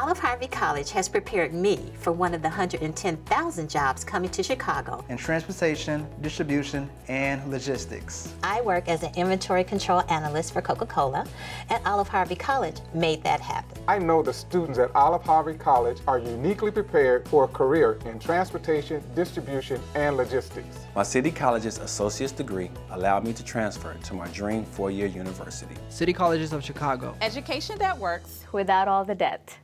Olive Harvey College has prepared me for one of the 110,000 jobs coming to Chicago. In transportation, distribution, and logistics. I work as an inventory control analyst for Coca-Cola, and Olive Harvey College made that happen. I know the students at Olive Harvey College are uniquely prepared for a career in transportation, distribution, and logistics. My City College's associate's degree allowed me to transfer to my dream four-year university. City Colleges of Chicago. Education that works without all the debt.